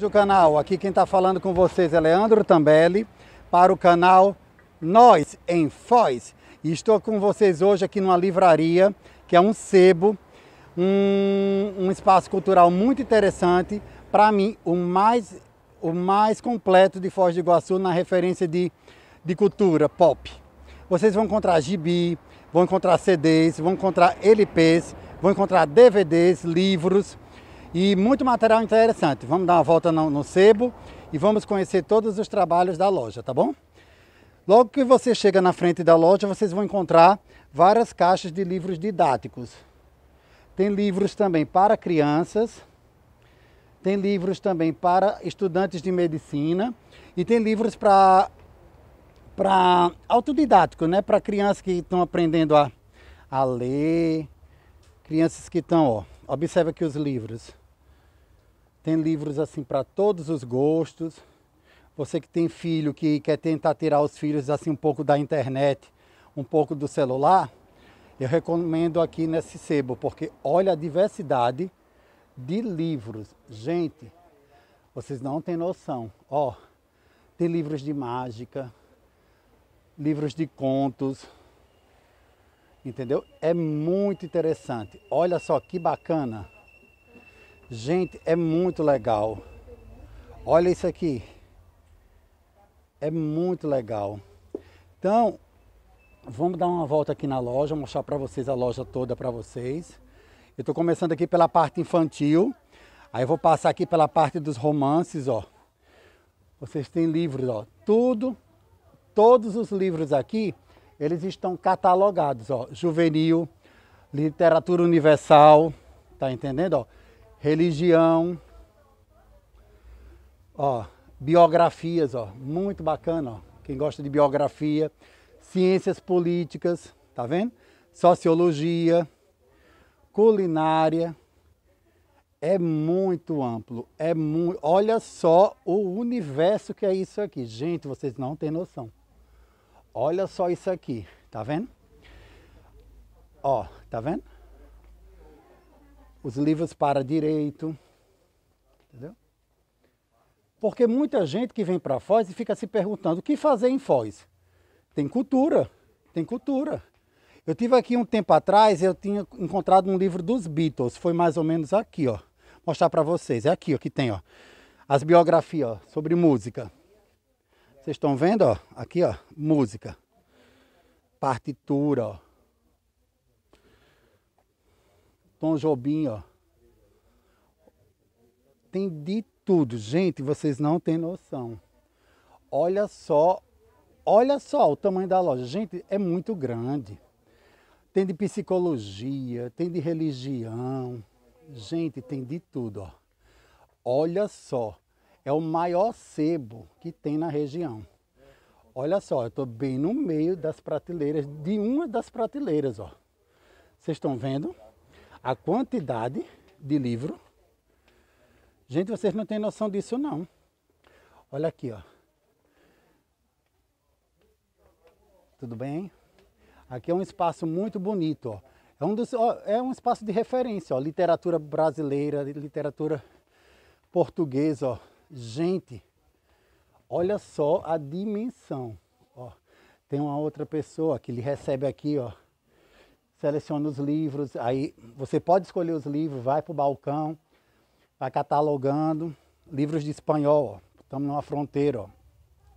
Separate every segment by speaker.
Speaker 1: do canal, aqui quem está falando com vocês é Leandro Tambelli para o canal Nós em Foz. E estou com vocês hoje aqui numa livraria que é um sebo, um, um espaço cultural muito interessante. Para mim, o mais, o mais completo de Foz do Iguaçu na referência de, de cultura pop. Vocês vão encontrar gibi, vão encontrar CDs, vão encontrar LPs, vão encontrar DVDs, livros e muito material interessante. Vamos dar uma volta no, no sebo e vamos conhecer todos os trabalhos da loja, tá bom? Logo que você chega na frente da loja, vocês vão encontrar várias caixas de livros didáticos. Tem livros também para crianças, tem livros também para estudantes de medicina e tem livros para para autodidático, né? Para crianças que estão aprendendo a, a ler, crianças que estão, ó, observa aqui os livros. Tem livros assim para todos os gostos. Você que tem filho que quer tentar tirar os filhos assim um pouco da internet, um pouco do celular, eu recomendo aqui nesse sebo, porque olha a diversidade de livros. Gente, vocês não têm noção. Ó, tem livros de mágica, livros de contos, entendeu? É muito interessante. Olha só que bacana. Gente, é muito legal. Olha isso aqui. É muito legal. Então, vamos dar uma volta aqui na loja, mostrar para vocês a loja toda para vocês. Eu estou começando aqui pela parte infantil. Aí eu vou passar aqui pela parte dos romances, ó. Vocês têm livros, ó. Tudo, todos os livros aqui, eles estão catalogados, ó. Juvenil, literatura universal, tá entendendo, ó? Religião, ó, biografias, ó, muito bacana, ó. Quem gosta de biografia, ciências políticas, tá vendo? Sociologia, culinária, é muito amplo, é muito, olha só o universo que é isso aqui. Gente, vocês não têm noção. Olha só isso aqui, tá vendo? Ó, tá vendo? Os livros para direito, entendeu? Porque muita gente que vem para Foz e fica se perguntando o que fazer em Foz. Tem cultura, tem cultura. Eu tive aqui um tempo atrás, eu tinha encontrado um livro dos Beatles, foi mais ou menos aqui, ó. Mostrar para vocês, é aqui, ó, que tem, ó. As biografias, ó, sobre música. Vocês estão vendo, ó? Aqui, ó, música. Partitura, ó. Tom Jobim, ó. Tem de tudo. Gente, vocês não têm noção. Olha só, olha só o tamanho da loja. Gente, é muito grande. Tem de psicologia, tem de religião. Gente, tem de tudo, ó. Olha só, é o maior sebo que tem na região. Olha só, eu estou bem no meio das prateleiras, de uma das prateleiras, ó. Vocês estão vendo? A quantidade de livro. Gente, vocês não têm noção disso não. Olha aqui, ó. Tudo bem? Aqui é um espaço muito bonito, ó. É um, dos, ó, é um espaço de referência, ó. Literatura brasileira, literatura portuguesa, ó. Gente, olha só a dimensão, ó. Tem uma outra pessoa que lhe recebe aqui, ó seleciona os livros, aí você pode escolher os livros, vai para o balcão, vai catalogando, livros de espanhol, estamos numa fronteira, ó.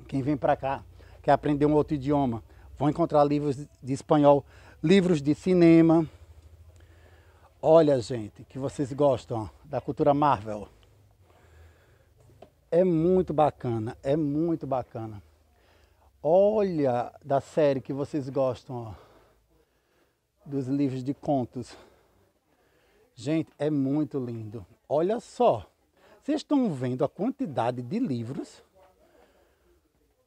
Speaker 1: quem vem para cá quer aprender um outro idioma, vão encontrar livros de espanhol, livros de cinema, olha gente, que vocês gostam ó, da cultura Marvel, é muito bacana, é muito bacana, olha da série que vocês gostam, ó dos livros de contos. Gente, é muito lindo. Olha só. Vocês estão vendo a quantidade de livros?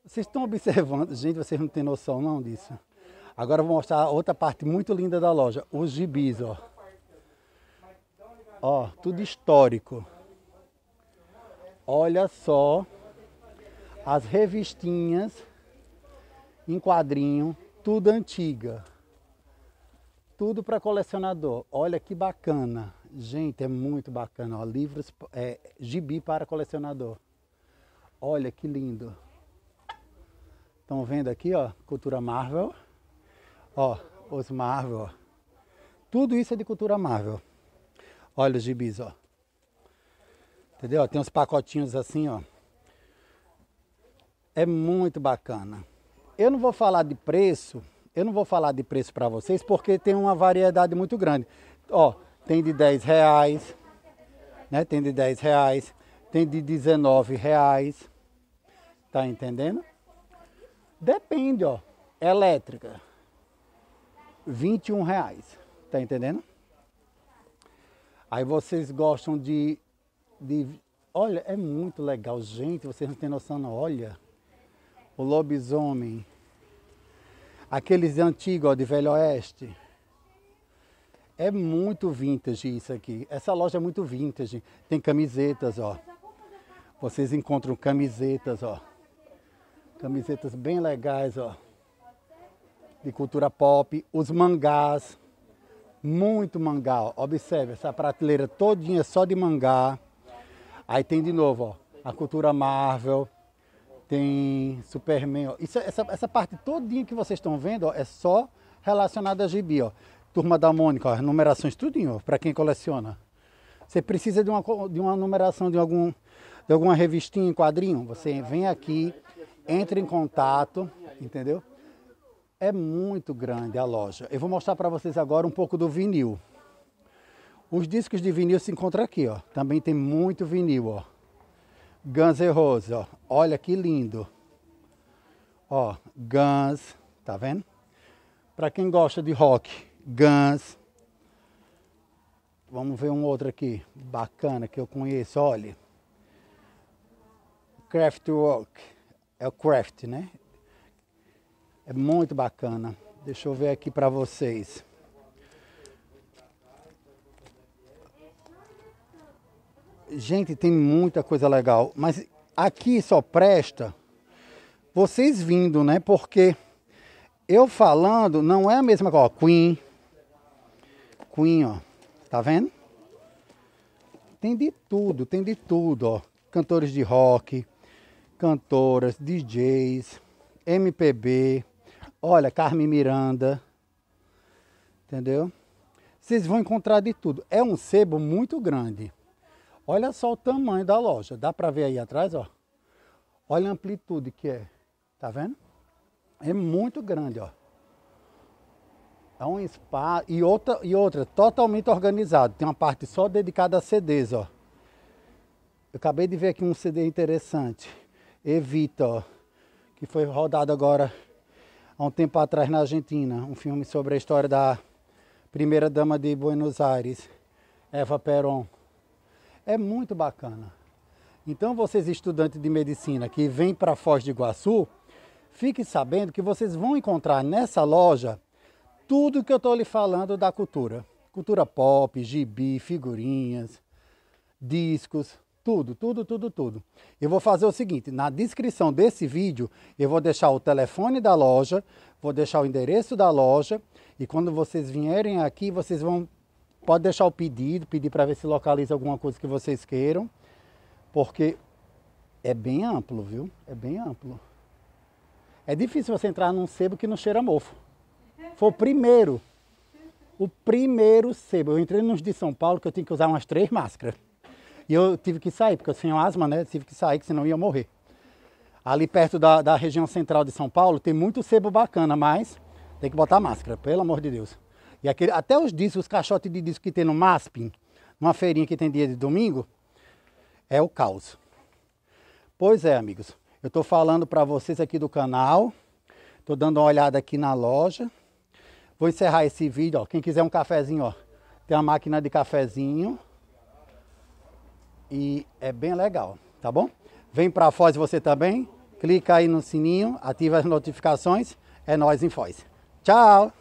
Speaker 1: Vocês estão observando? Gente, vocês não têm noção não disso. Agora eu vou mostrar outra parte muito linda da loja. Os gibis, ó. Ó, tudo histórico. Olha só as revistinhas em quadrinho, tudo antiga tudo para colecionador. Olha que bacana. Gente, é muito bacana, ó. Livros, é, gibi para colecionador. Olha que lindo. Estão vendo aqui, ó, cultura Marvel. Ó, os Marvel. Tudo isso é de cultura Marvel. Olha os gibis, ó. Entendeu? Tem uns pacotinhos assim, ó. É muito bacana. Eu não vou falar de preço, eu não vou falar de preço para vocês porque tem uma variedade muito grande. Ó, tem de 10 reais, né? Tem de 10 reais, tem de 19 reais. Tá entendendo? Depende, ó. Elétrica, 21 reais. Tá entendendo? Aí vocês gostam de, de. Olha, é muito legal, gente. Vocês não têm noção, não. Olha. O lobisomem. Aqueles antigos, ó, de Velho Oeste. É muito vintage isso aqui. Essa loja é muito vintage. Tem camisetas, ó. Vocês encontram camisetas, ó. Camisetas bem legais, ó. De cultura pop. Os mangás. Muito mangá, ó. Observe, essa prateleira todinha só de mangá. Aí tem de novo, ó. A cultura Marvel. Tem Superman, ó. Isso, essa, essa parte todinha que vocês estão vendo, ó, é só relacionada a gibi, ó. Turma da Mônica, ó, numerações tudinho, para quem coleciona. Você precisa de uma, de uma numeração de, algum, de alguma revistinha em quadrinho? Você vem aqui, entra em contato, entendeu? É muito grande a loja. Eu vou mostrar para vocês agora um pouco do vinil. Os discos de vinil se encontram aqui, ó. Também tem muito vinil, ó. Guns N' Roses, ó. Olha que lindo. Ó, Guns, tá vendo? Para quem gosta de rock, Guns. Vamos ver um outro aqui, bacana, que eu conheço, olha. Craftwork. É o craft, né? É muito bacana. Deixa eu ver aqui para vocês. Gente, tem muita coisa legal, mas aqui só presta vocês vindo, né? Porque eu falando não é a mesma coisa. Queen, Queen, ó. Tá vendo? Tem de tudo, tem de tudo, ó. Cantores de rock, cantoras, DJs, MPB. Olha, Carmen Miranda. Entendeu? Vocês vão encontrar de tudo. É um sebo muito grande. Olha só o tamanho da loja. Dá para ver aí atrás, ó. Olha a amplitude que é. Tá vendo? É muito grande, ó. É um spa e outra, e outra totalmente organizado. Tem uma parte só dedicada a CDs, ó. Eu acabei de ver aqui um CD interessante. Evita, ó. Que foi rodado agora há um tempo atrás na Argentina. Um filme sobre a história da primeira dama de Buenos Aires, Eva Peron. É muito bacana. Então vocês estudantes de medicina que vêm para Foz de Iguaçu, fiquem sabendo que vocês vão encontrar nessa loja tudo que eu estou lhe falando da cultura. Cultura pop, gibi, figurinhas, discos, tudo, tudo, tudo, tudo. Eu vou fazer o seguinte, na descrição desse vídeo, eu vou deixar o telefone da loja, vou deixar o endereço da loja, e quando vocês vierem aqui, vocês vão, pode deixar o pedido, pedir para ver se localiza alguma coisa que vocês queiram, porque é bem amplo, viu? É bem amplo. É difícil você entrar num sebo que não cheira mofo. Foi o primeiro. O primeiro sebo. Eu entrei nos de São Paulo que eu tinha que usar umas três máscaras. E eu tive que sair, porque eu tinha asma, né? Tive que sair, que senão eu ia morrer. Ali perto da, da região central de São Paulo tem muito sebo bacana, mas tem que botar máscara, pelo amor de Deus. E aquele, até os discos, os caixotes de disco que tem no MASP, numa feirinha que tem dia de domingo, é o caos. Pois é, amigos. Eu estou falando para vocês aqui do canal. Estou dando uma olhada aqui na loja. Vou encerrar esse vídeo, ó. Quem quiser um cafezinho, ó. Tem uma máquina de cafezinho. E é bem legal, tá bom? Vem para Foz você também. Clica aí no sininho, ativa as notificações. É nós em Foz. Tchau!